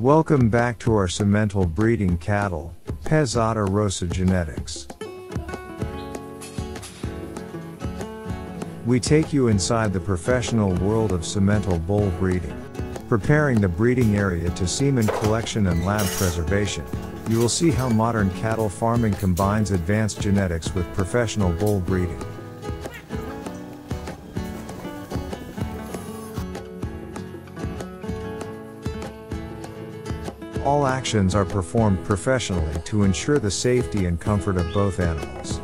Welcome back to our Simmental breeding cattle, Pezzata Rossa Genetics. We take you inside the professional world of Simmental bull breeding. Preparing the breeding area to semen collection and lab preservation, you will see how modern cattle farming combines advanced genetics with professional bull breeding. All actions are performed professionally to ensure the safety and comfort of both animals.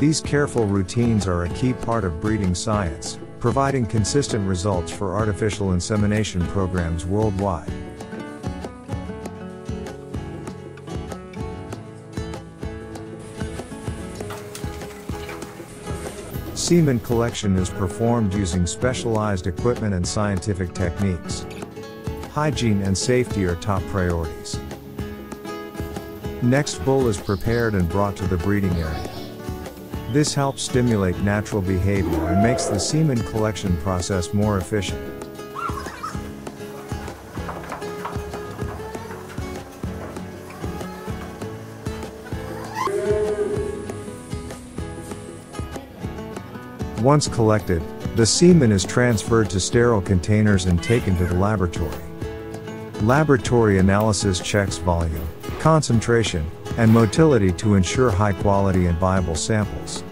These careful routines are a key part of breeding science, providing consistent results for artificial insemination programs worldwide. Semen collection is performed using specialized equipment and scientific techniques. Hygiene and safety are top priorities. Next bull is prepared and brought to the breeding area. This helps stimulate natural behavior and makes the semen collection process more efficient. Once collected, the semen is transferred to sterile containers and taken to the laboratory. Laboratory analysis checks volume, concentration, and motility to ensure high quality and viable samples.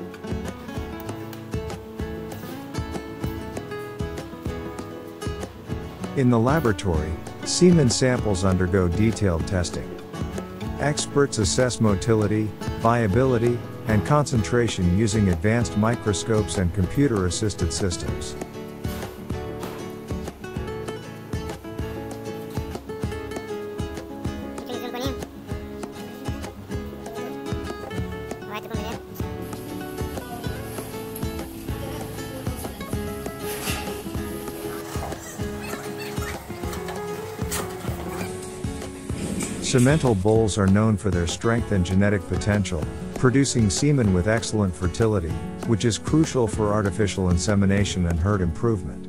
In the laboratory, semen samples undergo detailed testing. Experts assess motility, viability, and concentration using advanced microscopes and computer assisted systems. Simmental bulls are known for their strength and genetic potential, producing semen with excellent fertility, which is crucial for artificial insemination and herd improvement.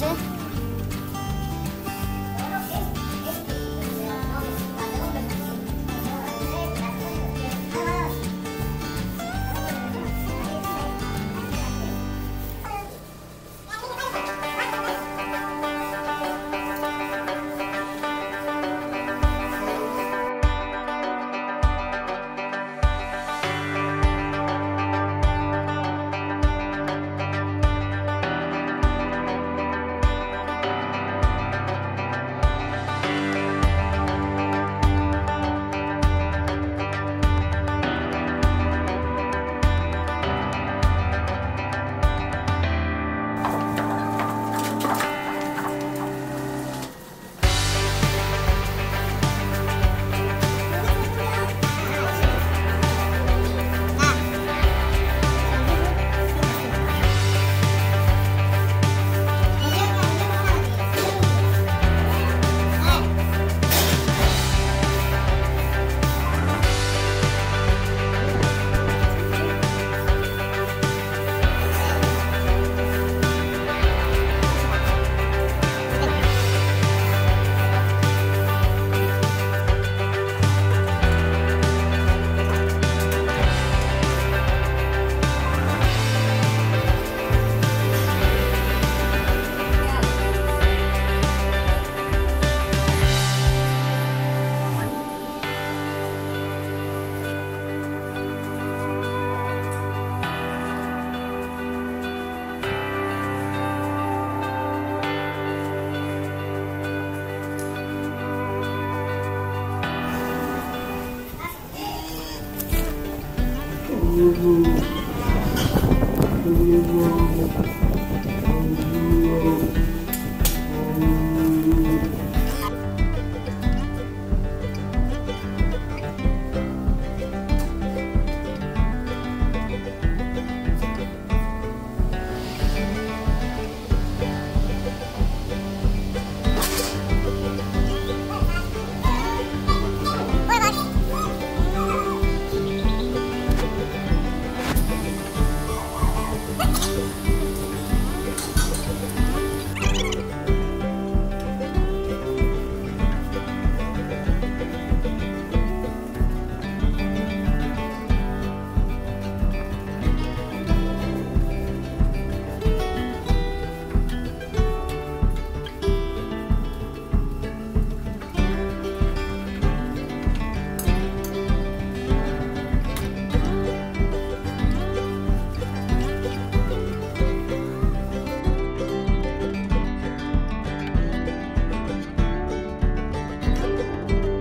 Pleasure. Thank you.